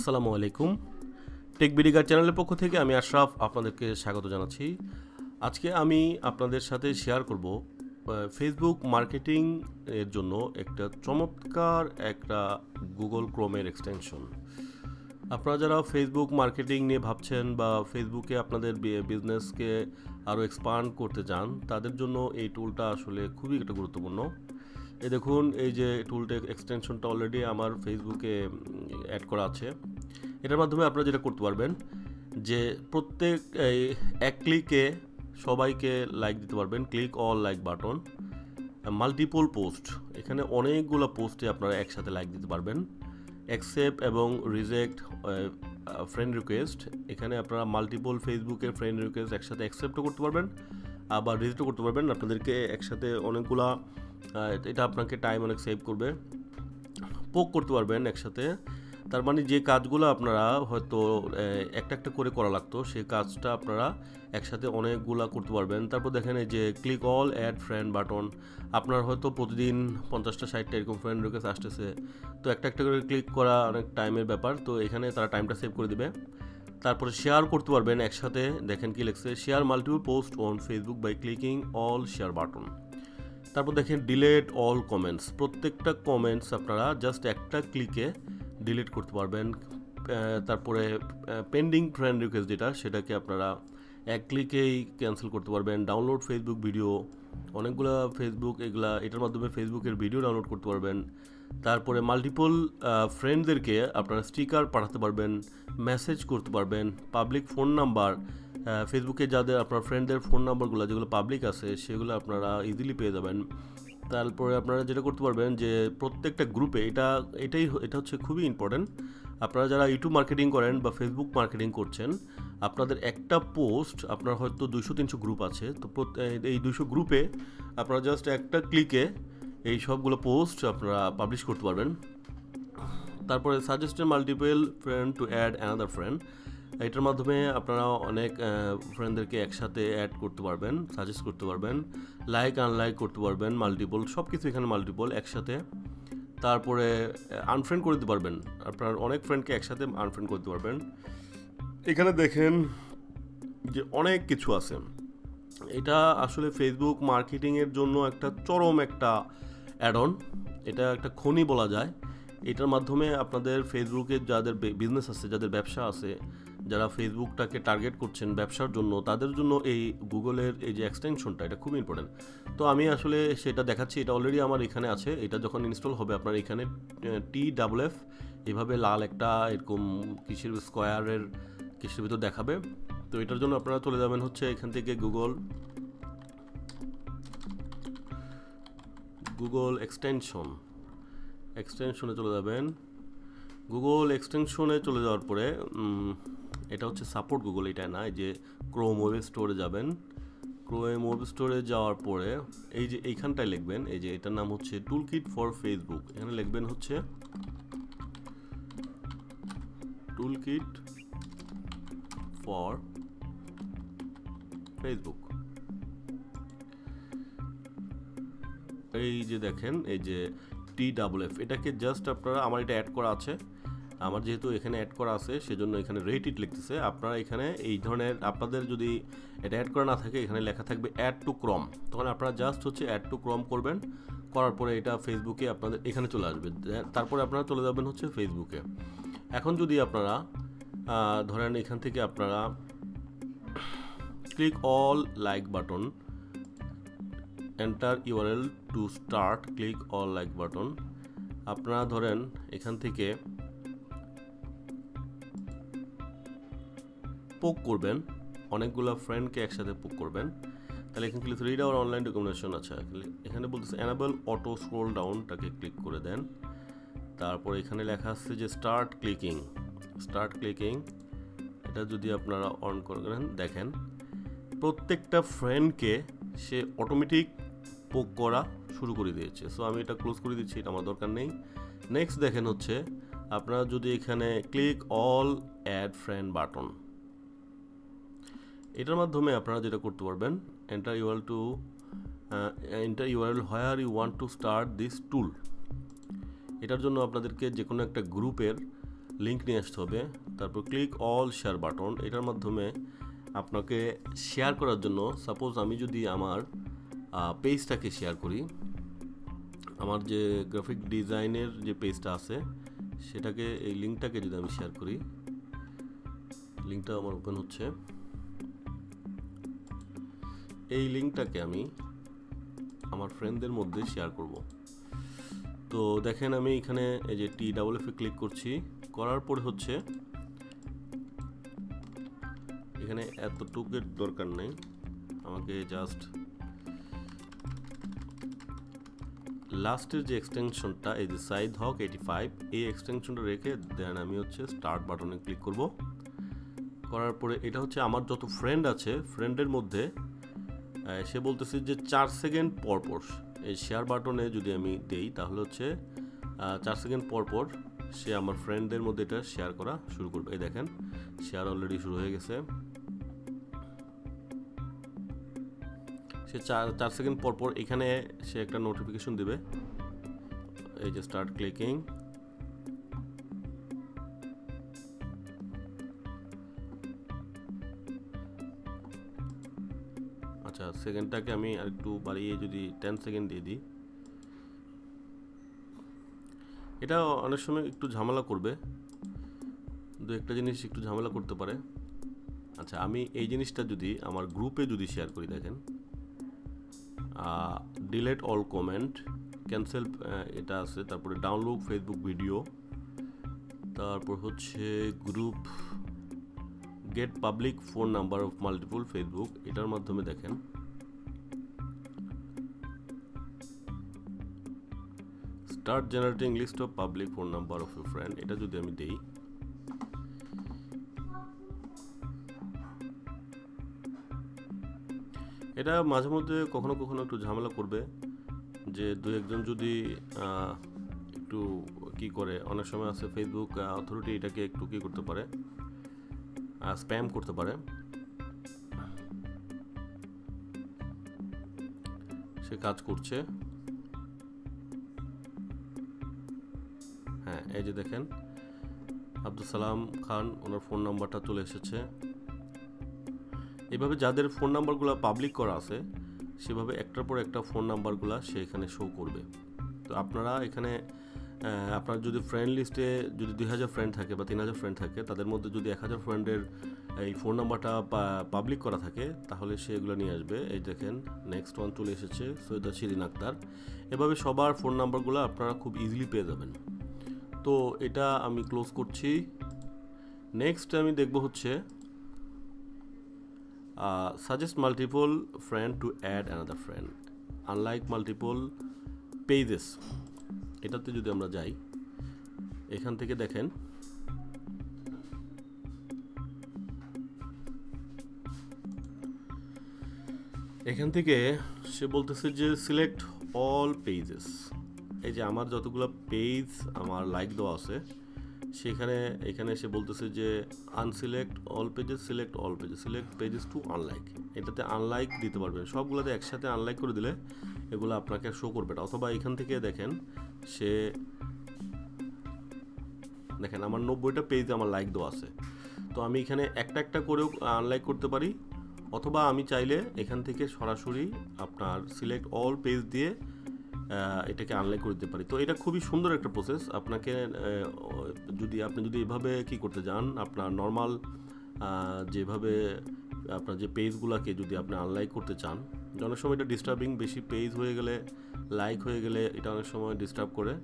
আসসালামু আলাইকুম। টেক বিডিগার চ্যানেলের পক্ষ থেকে আমি আশরাফ আপনাদেরকে স্বাগত জানাচ্ছি। আজকে আমি আপনাদের সাথে শেয়ার করব ফেসবুক মার্কেটিং এর জন্য একটা চমৎকার একটা গুগল ক্রোমের এক্সটেনশন আপনারা যারা ফেসবুক মার্কেটিং নিয়ে ভাবছেন বা ফেসবুকে আপনাদের বিজনেসকে আরও এক্সপান্ড করতে চান, তাদের জন্য এই টুলটা আসলে খুবই একটা গুরুত্বপূর্ণ। এই দেখুন, এই যে টুলটা এক্সটেনশনটা অলরেডি আমার ফেসবুকে অ্যাড করা আছে। এটার মাধ্যমে আপনারা যেটা করতে পারবেন, যে প্রত্যেক এক ক্লিকে সবাইকে লাইক দিতে পারবেন click all like button multiple post এখানে অনেকগুলো পোস্টে আপনারা একসাথে লাইক দিতে পারবেন। অ্যাকসেপ্ট এবং রিজেক্ট ফ্রেন্ড রিকোয়েস্ট এখানে আপনারা মাল্টিপল ফেসবুকের ফ্রেন্ড রিকোয়েস্ট একসাথে অ্যাকসেপ্টও করতে পারবেন, আবার রিজেক্টও করতে পারবেন। আপনাদেরকে একসাথে অনেকগুলা এটা আপনাকে টাইম অনেক সেভ করবে। পোক করতে পারবেন একসাথে। তার মানে যে কাজগুলো আপনারা হয়তো একটা একটা করে করা লাগতো, সেই কাজটা আপনারা একসাথে অনেকগুলা করতে পারবেন। তারপর দেখেন এই যে click all add friend button আপনার হয়তো প্রতিদিন পঞ্চাশটা, ষাটটা এরকম ফ্রেন্ড রিকোয়েস্ট আসতেছে। তো একটা একটা করে ক্লিক করা অনেক টাইমের ব্যাপার। তো এখানে তারা টাইমটা সেভ করে দিবে। তারপরে শেয়ার করতে পারবেন একসাথে। দেখেন কি লিখছে share multiple post on Facebook by clicking all share button তারপর দেখেন ডিলেট অল কমেন্টস প্রত্যেকটা কমেন্টস আপনারা জাস্ট একটা ক্লিকে ডিলিট করতে পারবেন। তারপরে পেন্ডিং ফ্রেন্ড রিকোয়েস্ট যেটা, সেটাকে আপনারা এক ক্লিকেই ক্যান্সেল করতে পারবেন। ডাউনলোড ফেসবুক ভিডিও অনেকগুলো ফেসবুক এগুলা, এটার মাধ্যমে ফেসবুকের ভিডিও ডাউনলোড করতে পারবেন। তারপরে মাল্টিপল ফ্রেন্ডদেরকে আপনারা স্টিকার পাঠাতে পারবেন মেসেজ করতে পারবেন পাবলিক ফোন নাম্বার ফেসবুকে যাদের আপনার ফ্রেন্ডদের ফোন নাম্বারগুলো যেগুলো পাবলিক আছে, সেগুলো আপনারা ইজিলি পেয়ে যাবেন। তারপরে আপনারা যেটা করতে পারবেন যে, প্রত্যেকটা গ্রুপে এটা, এটাই এটা হচ্ছে খুবই ইম্পর্ট্যান্ট আপনারা যারা ইউটিউব মার্কেটিং করেন বা ফেসবুক মার্কেটিং করছেন, আপনাদের একটা পোস্ট আপনার হয়তো দুইশো, তিনশো গ্রুপ আছে। তো এই দুইশো গ্রুপে আপনারা জাস্ট একটা ক্লিকে এই সবগুলো পোস্ট আপনারা পাবলিশ করতে পারবেন। তারপরে suggested multiple friend to add another friend এটার মাধ্যমে আপনারা অনেক ফ্রেন্ডদেরকে একসাথে অ্যাড করতে পারবেন সাজেস্ট করতে পারবেন লাইক আনলাইক করতে পারবেন মাল্টিপল সব কিছু এখানে মাল্টিপল একসাথে। তারপরে আনফ্রেন্ড করে দিতে পারবেন। আপনার অনেক ফ্রেন্ডকে একসাথে আনফ্রেন্ড করতে পারবেন। এখানে দেখেন যে অনেক কিছু আছে। এটা আসলে ফেসবুক মার্কেটিংয়ের জন্য একটা চরম একটা অ্যাড অন এটা একটা খনি বলা যায়। এটার মাধ্যমে আপনাদের ফেসবুকে যাদের বিজনেস আছে, যাদের ব্যবসা আছে যারা ফেসবুকটাকে টার্গেট করছেন ব্যবসার জন্য, তাদের জন্য এই গুগলের এই যে এক্সটেনশনটা এটা খুব ইম্পর্টেন্ট তো আমি আসলে সেটা দেখাচ্ছি, এটা অলরেডি আমার এখানে আছে। এটা যখন ইনস্টল হবে, আপনার এখানে টি ডাবল এফ এভাবে লাল একটা এরকম কিসের স্কোয়ারের কিসের ভিতর দেখাবে। তো এটার জন্য আপনারা চলে যাবেন হচ্ছে এখান থেকে গুগল গুগল এক্সটেনশন এক্সটেনশনে চলে যাবেন। গুগল এক্সটেনশনে চলে যাওয়ার পরে এটা হচ্ছে সাপোর্ট গুগল এটা না যে ক্রোম ওয়েব স্টোরে যাবেন। ক্রোম ওয়েব স্টোরে যাওয়ার পরে এই যে এইখানটায় লিখবেন, এই যে এটার নাম হচ্ছে টুল কিট ফর ফেসবুক এখানে লিখবেন হচ্ছে টুল কিট ফর ফেসবুক এই যে দেখেন, এই যে টি ডাবল এফ এটাকে জাস্ট আপনারা, আমার এটা অ্যাড করা আছে। আমার যেহেতু এখানে অ্যাড করা আছে, সেজন্য এখানে রেট ইট লিখতেছে। আপনারা এখানে এই ধরনের, আপনাদের যদি এটা অ্যাড করা না থাকে, এখানে লেখা থাকবে অ্যাড টু ক্রম তখন আপনারা জাস্ট হচ্ছে অ্যাড টু ক্রম করবেন। করার পরে এটা ফেসবুকে আপনাদের এখানে চলে আসবে। তারপরে আপনারা চলে যাবেন হচ্ছে ফেসবুকে এখন যদি আপনারা ধরেন এখান থেকে আপনারা click all like button enter URL to start click all like button আপনারা ধরেন এখান থেকে পোক করবেন, অনেকগুলো ফ্রেন্ডকে একসাথে পোক করবেন, তাহলে এখানে click read our online documentation আছে। এখানে বলতেছে অ্যানাবল অটো স্ক্রোল ডাউনটাকে ক্লিক করে দেন। তারপর এখানে লেখা আসছে যে স্টার্ট ক্লিকিং স্টার্ট ক্লিকিং এটা যদি আপনারা অন করেন, দেখেন, প্রত্যেকটা ফ্রেন্ডকে সে অটোমেটিক পোক করা শুরু করে দিয়েছে। সো আমি এটা ক্লোজ করে দিচ্ছি, এটা আমার দরকার নেই। নেক্সট দেখেন হচ্ছে, আপনারা যদি এখানে click all add friend button এটার মাধ্যমে আপনারা যেটা করতে পারবেন enter URL to enter URL where you want to start this tool এটার জন্য আপনাদেরকে যে কোনো একটা গ্রুপের লিঙ্ক নিয়ে আসতে হবে। তারপর ক্লিক অল শেয়ার বাটন এটার মাধ্যমে আপনাকে শেয়ার করার জন্য সাপোজ আমি যদি আমার পেজটাকে শেয়ার করি, আমার যে গ্রাফিক ডিজাইনের যে পেজটা আছে, সেটাকে, এই লিঙ্কটাকে যদি আমি শেয়ার করি লিঙ্কটা আমার ওপেন হচ্ছে। এই লিঙ্কটাকে আমি আমার ফ্রেন্ডদের মধ্যে শেয়ার করব। তো দেখেন আমি এখানে এই যে টি ডাবল এফে ক্লিক করছি, করার পরে হচ্ছে এখানে এতটুকুর দরকার নেই। আমাকে জাস্ট লাস্টের যে এক্সটেনশনটা এই যে সাইড হক এইটি ফাইভ এই এক্সটেনশনটা রেখে দেন আমি হচ্ছে স্টার্ট বাটনে ক্লিক করব। করার পরে এটা হচ্ছে আমার যত ফ্রেন্ড আছে ফ্রেন্ডের মধ্যে সে বলতেছে যে চার সেকেন্ড পর পর এই শেয়ার বাটনে যদি আমি দেই, তাহলে হচ্ছে চার সেকেন্ড পর পর সে আমার ফ্রেন্ডদের মধ্যে এটা শেয়ার করা শুরু করবে। এই দেখেন শেয়ার অলরেডি শুরু হয়ে গেছে। সে চার চার সেকেন্ড পর পর এখানে সে একটা নোটিফিকেশন দেবে। এই যে স্টার্ট ক্লিকিং সেকেন্ডটাকে আমি আর একটু বাড়িয়ে যদি টেন সেকেন্ড দিয়ে দিই। এটা অনেক সময় একটু ঝামেলা করবে। দু একটা জিনিস একটু ঝামেলা করতে পারে। আচ্ছা আমি এই জিনিসটা যদি আমার গ্রুপে যদি শেয়ার করি, দেখেন। ডিলেট অল কমেন্ট ক্যান্সেল এটা আছে। তারপরে ডাউনলোড ফেসবুক ভিডিও তারপর হচ্ছে group get public phone number of multiple Facebook এটার মাধ্যমে দেখেন। Start generating list of public phone number of you friend এটা যদি আমি দেই। এটা মাঝে মধ্যে কখনো কখনো একটু ঝামেলা করবে যে দু একজন যদি একটু কি করে, অনেক সময় আছে ফেসবুক অথরিটি এটাকে একটু কি করতে পারে স্প্যাম করতে পারে। সে কাজ করছে। এই যে দেখেন আব্দুল সালাম খান, ওনার ফোন নাম্বারটা চলে এসেছে। এভাবে যাদের ফোন নাম্বারগুলো পাবলিক করা আছে, সেভাবে একটার পর একটা ফোন নাম্বারগুলো সে এখানে শো করবে। তো আপনারা এখানে আপনার যদি ফ্রেন্ড লিস্টে যদি দুই হাজার ফ্রেন্ড থাকে বা তিন হাজার ফ্রেন্ড থাকে, তাদের মধ্যে যদি এক হাজার ফ্রেন্ডের এই ফোন নাম্বারটা পাবলিক করা থাকে, তাহলে সে এগুলো নিয়ে আসবে। এই দেখেন নেক্সট ওয়ান চলে এসেছে, সৈয়দা শিরিন আক্তার। এভাবে সবার ফোন নাম্বারগুলো আপনারা খুব ইজিলি পেয়ে যাবেন। তো এটা আমি ক্লোজ করছি। নেক্সট আমি দেখব হচ্ছে suggest multiple friend to add another friend unlike multiple pages এটাতে যদি আমরা যাই, এখান থেকে দেখেন, এখান থেকে সে বলতেছে যে সিলেক্ট অল পেজেস এই যে আমার যতগুলো পেজ আমার লাইক দেওয়া আছে, সেখানে, এখানে সে বলতেছে যে unselect all pages select all pages select pages to unlike এটাতে আনলাইক দিতে পারবেন। সবগুলোতে একসাথে আনলাইক করে দিলে এগুলো আপনাকে শো করবে না। অথবা এখান থেকে দেখেন, সে, দেখেন আমার নব্বইটা পেজ আমার লাইক দেওয়া আছে। তো আমি এখানে একটা একটা করেও আনলাইক করতে পারি। অথবা আমি চাইলে এখান থেকে সরাসরি আপনার সিলেক্ট অল পেজ দিয়ে এটাকে আনলাইক করে দিতে পারি। তো এটা খুবই সুন্দর একটা প্রসেস আপনাকে যদি আপনি যদি এভাবে কি করতে যান, আপনার নর্মাল যেভাবে আপনার যে পেজগুলোকে যদি আপনি আনলাইক করতে চান অনেক সময় এটা ডিস্টার্বিং বেশি পেজ হয়ে গেলে লাইক হয়ে গেলে এটা অনেক সময় ডিস্টার্ব করে।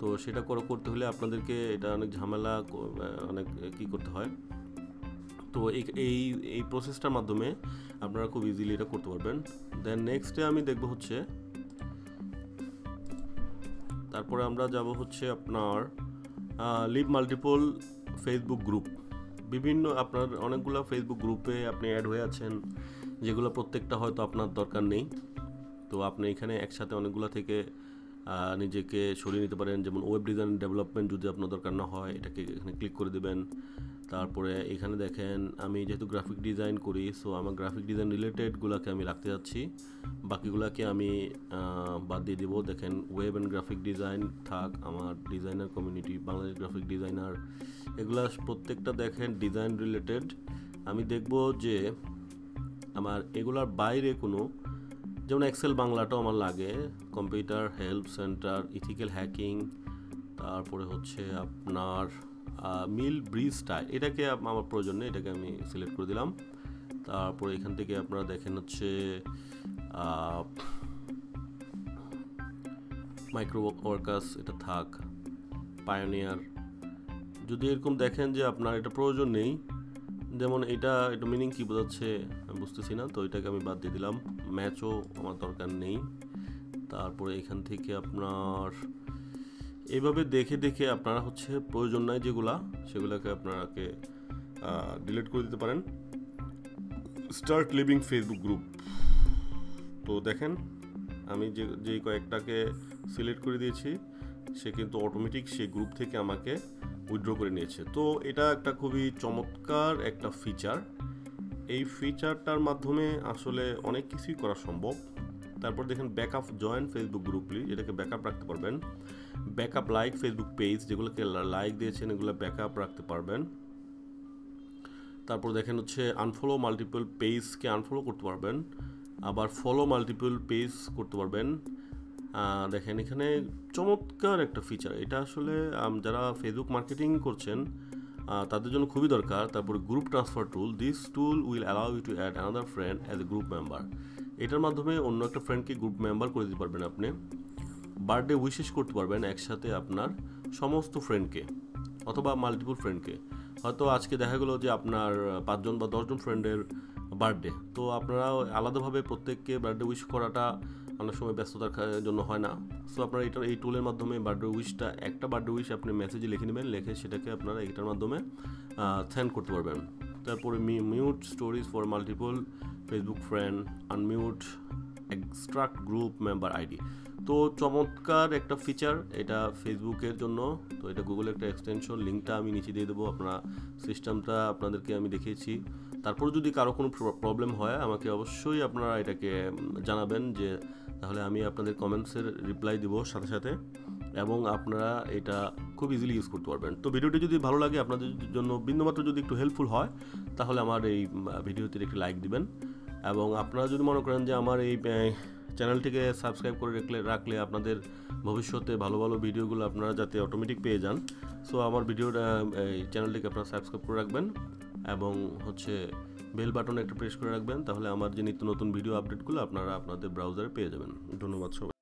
তো সেটা করে, করতে হলে আপনাদেরকে এটা অনেক ঝামেলা অনেক কি করতে হয়। তো এই এই প্রসেসটার মাধ্যমে আপনারা খুব ইজিলি এটা করতে পারবেন। দেন নেক্সটে আমি দেখব হচ্ছে তারপরে আমরা যাব হচ্ছে আপনার লিভ মাল্টিপল ফেসবুক গ্রুপ বিভিন্ন আপনার অনেকগুলো ফেসবুক গ্রুপে আপনি অ্যাড হয়ে আছেন, যেগুলো প্রত্যেকটা হয়তো আপনার দরকার নেই। তো আপনি এখানে একসাথে অনেকগুলো থেকে নিজেকে সরিয়ে নিতে পারেন। যেমন ওয়েব ডিজাইন ডেভেলপমেন্ট যদি আপনার দরকার না হয়, এটাকে এখানে ক্লিক করে দেবেন। তারপরে এখানে দেখেন, আমি যেহেতু গ্রাফিক ডিজাইন করি সো আমার গ্রাফিক ডিজাইন রিলেটেডগুলোকে আমি রাখতে যাচ্ছি। বাকিগুলোকে আমি বাদ দিয়ে দেবো। দেখেন ওয়েব অ্যান্ড গ্রাফিক ডিজাইন থাক, আমার designer community Bangladesh graphic designer এগুলা প্রত্যেকটা দেখেন ডিজাইন রিলেটেড আমি দেখব যে, আমার এগুলার বাইরে কোনো যেমন এক্সেল বাংলাটাও আমার লাগে। Computer help centre ethical hacking তারপরে হচ্ছে আপনার মিল ব্রিজ স্টাইল এটাকে আমার প্রয়োজন নেই, এটাকে আমি সিলেক্ট করে দিলাম। তারপরে এখান থেকে আপনারা দেখেন হচ্ছে মাইক্রো ওয়ার্কার্স এটা থাক পায়োনিয়ার যদি এরকম দেখেন যে আপনার এটা প্রয়োজন নেই, যেমন এটা এটা মিনিং কি বোঝাচ্ছে, আমি বুঝতেছি না, তো এটাকে আমি বাদ দিয়ে দিলাম। ম্যাচও আমার দরকার নেই। তারপরে এখান থেকে আপনার এইভাবে দেখে দেখে আপনারা হচ্ছে প্রয়োজন নাই যেগুলা, সেগুলোকে আপনারাকে ডিলিট করে দিতে পারেন। স্টার্ট লিভিং ফেসবুক গ্রুপ তো দেখেন, আমি যে যে কয়েকটাকে সিলেক্ট করে দিয়েছি, সে কিন্তু অটোমেটিক সেই গ্রুপ থেকে আমাকে উইথড্র করে নিয়েছে। তো এটা একটা খুবই চমৎকার একটা ফিচার এই ফিচারটার মাধ্যমে আসলে অনেক কিছুই করা সম্ভব। তারপর দেখেন ব্যাকআপ জয়েন্ট ফেসবুক গ্রুপলি এটাকে ব্যাকআপ রাখতে পারবেন। ব্যাকআপ লাইক ফেসবুক পেজ যেগুলোকে লাইক দিয়েছেন, এগুলো ব্যাকআপ রাখতে পারবেন। তারপর দেখেন হচ্ছে আনফলো মাল্টিপল পেজকে আনফলো করতে পারবেন। আবার ফলো মাল্টিপল পেজ করতে পারবেন। দেখেন এখানে চমৎকার একটা ফিচার এটা আসলে যারা ফেসবুক মার্কেটিং করছেন তাদের জন্য খুবই দরকার। তারপরে group transfer tool this tool will allow you to add another friend as a group member এটার মাধ্যমে অন্য একটা ফ্রেন্ডকে গ্রুপ মেম্বার করে দিতে পারবেন আপনি। বার্থডে উইশেস করতে পারবেন একসাথে আপনার সমস্ত ফ্রেন্ডকে অথবা মাল্টিপল ফ্রেন্ডকে হয়তো আজকে দেখা গেলো যে আপনার পাঁচজন বা দশজন ফ্রেন্ডের বার্থডে তো আপনারা আলাদাভাবে প্রত্যেককে বার্থডে উইশ করাটা অনেক সময় ব্যস্ততার জন্য হয় না। সো আপনারা এটা এই টুলের মাধ্যমে বার্থডে উইশটা একটা বার্থডে উইশ আপনি মেসেজে লিখে নেবেন, লিখে সেটাকে আপনারা এটার মাধ্যমে সেন্ড করতে পারবেন। তারপরে mute stories for multiple Facebook friend unmute extract group member ID তো চমৎকার একটা ফিচার এটা ফেসবুকের জন্য। তো এটা গুগলের একটা এক্সটেনশন লিঙ্কটা আমি নিচে দিয়ে দেবো, আপনারা সিস্টেমটা আপনাদেরকে আমি দেখিয়েছি। তারপর যদি কারও কোনো প্রবলেম হয়, আমাকে অবশ্যই আপনারা এটাকে জানাবেন যে তাহলে আমি আপনাদের কমেন্টসের রিপ্লাই দিব সাথে সাথে এবং আপনারা এটা খুব ইজিলি ইউজ করতে পারবেন। তো ভিডিওটি যদি ভালো লাগে, আপনাদের জন্য বিন্দুমাত্র যদি একটু হেল্পফুল হয়, তাহলে আমার এই ভিডিওতে একটি লাইক দিবেন। এবং আপনারা যদি মনে করেন যে আমার এই চ্যানেলটিকে সাবস্ক্রাইব করে রাখলে রাখলে আপনাদের ভবিষ্যতে ভালো ভালো ভিডিওগুলো আপনারা যাতে অটোমেটিক পেয়ে যান। সো আমার ভিডিওটা এই চ্যানেলটিকে আপনারা সাবস্ক্রাইব করে রাখবেন এবং হচ্ছে বেল বাটন একটা প্রেস করে রাখবেন, তাহলে আমার যে নিত্য নতুন ভিডিও আপডেটগুলো আপনারা আপনাদের ব্রাউজারে পেয়ে যাবেন। ধন্যবাদ সবাই